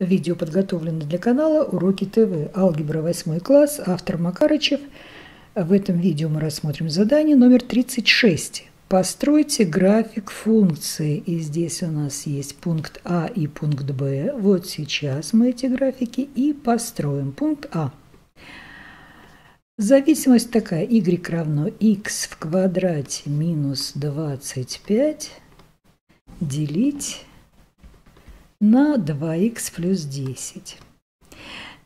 Видео подготовлено для канала «Уроки ТВ». Алгебра 8 класс. Автор Макарычев. В этом видео мы рассмотрим задание номер 36. Постройте график функции. И здесь у нас есть пункт А и пункт Б. Вот сейчас мы эти графики и построим. Пункт А. Зависимость такая. y равно x в квадрате минус 25 делить на 2х плюс 10.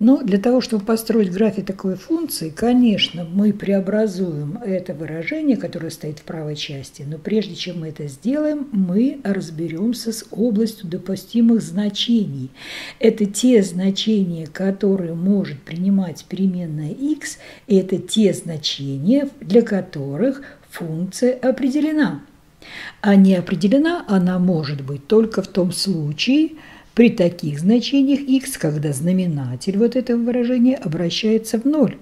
Но для того, чтобы построить график такой функции, конечно, мы преобразуем это выражение, которое стоит в правой части. Но прежде чем мы это сделаем, мы разберемся с областью допустимых значений. Это те значения, которые может принимать переменная x, и это те значения, для которых функция определена. А не определена она может быть только в том случае, при таких значениях x, когда знаменатель вот этого выражения обращается в ноль.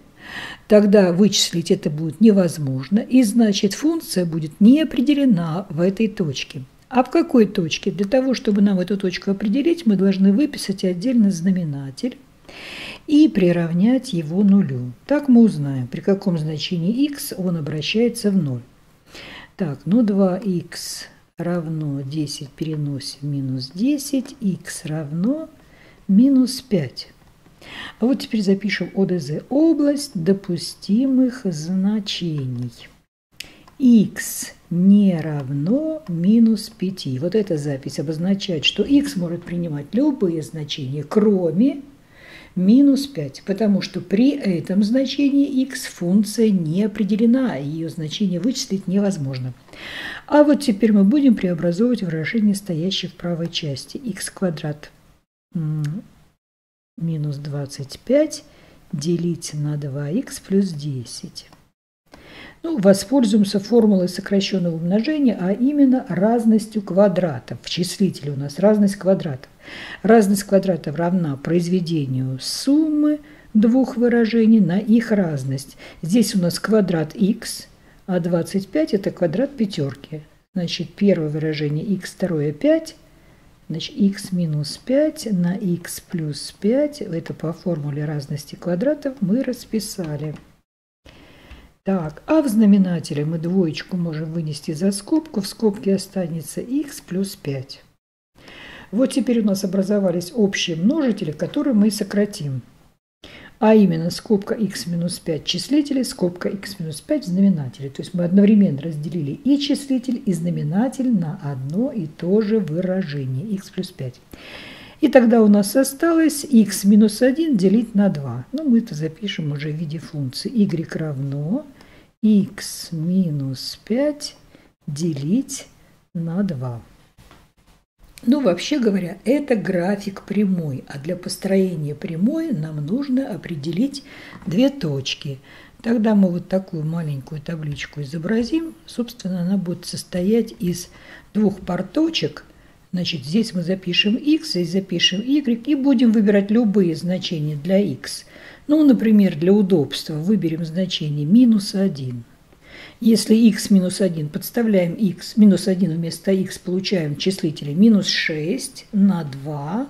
Тогда вычислить это будет невозможно, и значит функция будет не определена в этой точке. А в какой точке? Для того, чтобы нам эту точку определить, мы должны выписать отдельный знаменатель и приравнять его нулю. Так мы узнаем, при каком значении x он обращается в ноль. Так, ну 2х равно 10 переносим минус 10, х равно минус 5. А вот теперь запишем ОДЗ. Область допустимых значений. х не равно минус 5. Вот эта запись обозначает, что х может принимать любые значения, кроме минус 5, потому что при этом значении x функция не определена, ее значение вычислить невозможно. А вот теперь мы будем преобразовывать выражение, стоящее в правой части. x квадрат минус 25 делить на 2х плюс 10. Ну, воспользуемся формулой сокращенного умножения, а именно разностью квадратов. В числителе у нас разность квадратов. Разность квадратов равна произведению суммы двух выражений на их разность. Здесь у нас квадрат х, а 25 – это квадрат пятерки. Значит, первое выражение х, второе 5, значит, х минус 5 на х плюс 5, это по формуле разности квадратов мы расписали. Так, а в знаменателе мы двоечку можем вынести за скобку. В скобке останется х плюс 5. Вот теперь у нас образовались общие множители, которые мы сократим. А именно скобка х минус 5 числители, скобка х минус 5 знаменатели. То есть мы одновременно разделили и числитель, и знаменатель на одно и то же выражение х плюс 5. И тогда у нас осталось х минус 1 делить на 2. Ну, мы это запишем уже в виде функции. y равно х минус 5 делить на 2. Ну, вообще говоря, это график прямой, а для построения прямой нам нужно определить две точки. Тогда мы вот такую маленькую табличку изобразим. Собственно, она будет состоять из двух пар точек – Значит, здесь мы запишем x, здесь запишем y и будем выбирать любые значения для x. Ну, например, для удобства выберем значение минус 1. Если x минус 1, подставляем x, минус 1 вместо x, получаем числители минус 6 на 2,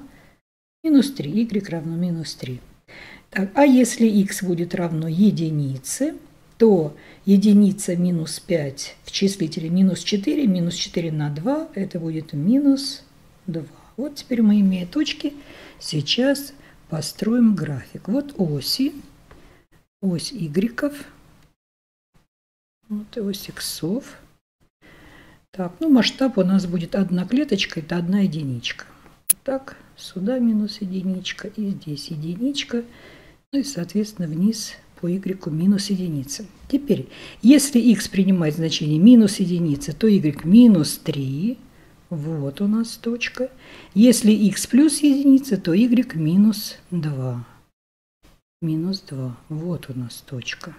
минус 3, y равно минус 3. Так, а если x будет равно единице, то единица минус 5 в числителе минус 4, минус 4 на 2, это будет минус 2. Вот теперь мы, имея точки, сейчас построим график. Вот оси, ось y, вот ось иксов. Так, ну масштаб у нас будет одна клеточка, это одна единичка. Так, сюда минус единичка и здесь единичка. Ну и, соответственно, вниз по y минус единица. Теперь, если x принимает значение минус единицы, то y минус 3. Вот у нас точка. Если x плюс единица, то y минус 2. Минус 2. Вот у нас точка.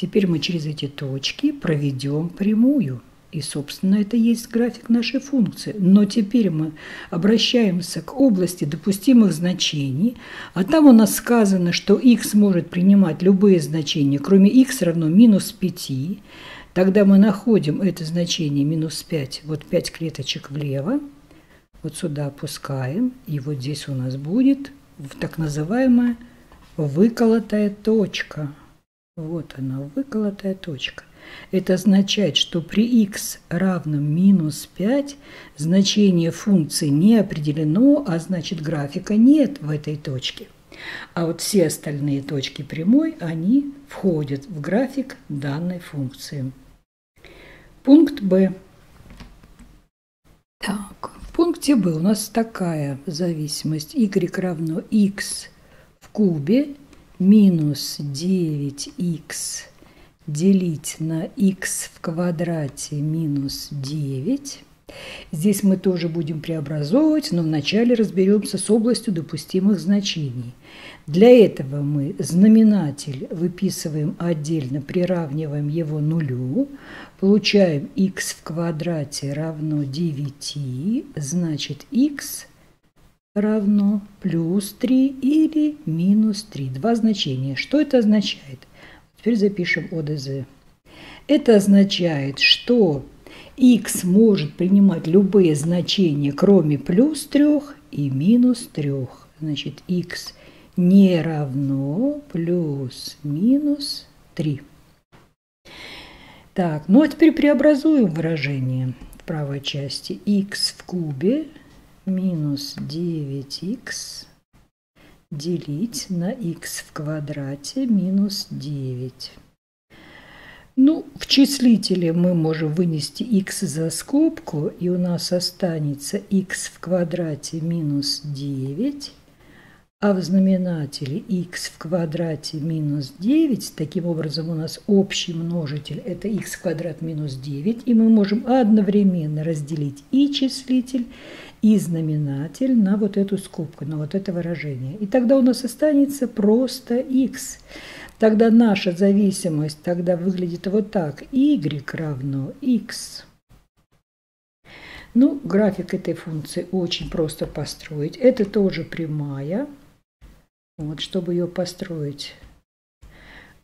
Теперь мы через эти точки проведем прямую. И, собственно, это есть график нашей функции. Но теперь мы обращаемся к области допустимых значений, а там у нас сказано, что x может принимать любые значения, кроме x равно минус 5. Тогда мы находим это значение минус 5, вот 5 клеточек влево. вот сюда опускаем, и вот здесь у нас будет так называемая выколотая точка. Вот она, выколотая точка. Это означает, что при x равном минус 5 значение функции не определено, а значит графика нет в этой точке. А вот все остальные точки прямой, они входят в график данной функции. Пункт Б. Так, в пункте Б у нас такая зависимость. y равно x в кубе минус 9x делить на x в квадрате минус 9. Здесь мы тоже будем преобразовывать, но вначале разберемся с областью допустимых значений. Для этого мы знаменатель выписываем отдельно, приравниваем его нулю, получаем x в квадрате равно 9, значит x равно плюс 3 или минус 3. Два значения. Что это означает? Теперь запишем ОДЗ. Это означает, что x может принимать любые значения, кроме плюс 3 и минус 3. Значит, x не равно плюс минус 3. Так, ну а теперь преобразуем выражение в правой части. x в кубе минус 9х делить на x в квадрате минус 9. Ну, в числителе мы можем вынести x за скобку, и у нас останется x в квадрате минус 9, а в знаменателе x в квадрате минус 9. Таким образом, у нас общий множитель – это x в квадрат минус 9, и мы можем одновременно разделить и числитель, и знаменатель на вот эту скобку, на вот это выражение. И тогда у нас останется просто x. Тогда наша зависимость тогда выглядит вот так. y равно x. Ну, график этой функции очень просто построить. Это тоже прямая. Вот, чтобы ее построить,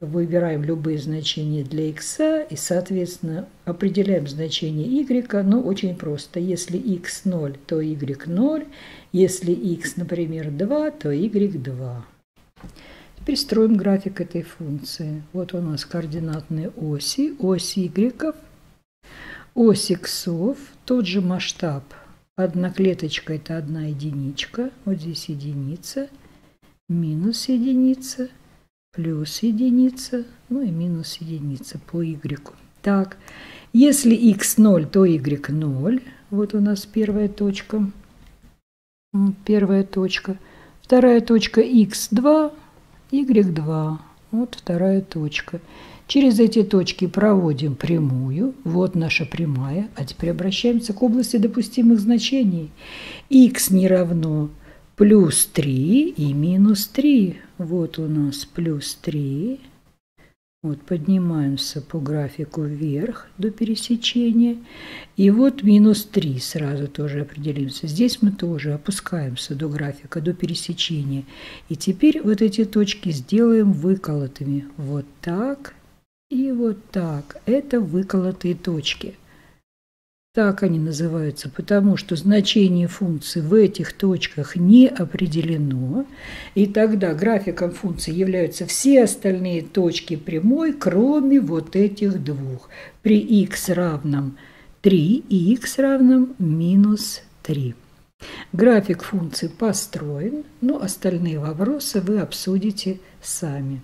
выбираем любые значения для x и, соответственно, определяем значение y, но очень просто. Если x 0, то y 0. Если x, например, 2, то y 2. Теперь строим график этой функции. Вот у нас координатные оси, ось y, ось x, тот же масштаб. Одна клеточка – это одна единичка, вот здесь единица, минус единица – плюс единица, ну и минус единица по y. Так, если x 0, то y 0. Вот у нас первая точка. Первая точка. Вторая точка x 2, y 2. Вот вторая точка. Через эти точки проводим прямую. Вот наша прямая. А теперь обращаемся к области допустимых значений. x не равно плюс 3 и минус 3. Вот у нас плюс 3. Вот поднимаемся по графику вверх до пересечения. И вот минус 3 сразу тоже определимся. Здесь мы тоже опускаемся до графика, до пересечения. И теперь вот эти точки сделаем выколотыми. Вот так и вот так. Это выколотые точки. Так они называются, потому что значение функции в этих точках не определено, и тогда графиком функции являются все остальные точки прямой, кроме вот этих двух. При x равном 3 и x равном минус 3. График функции построен, но остальные вопросы вы обсудите сами.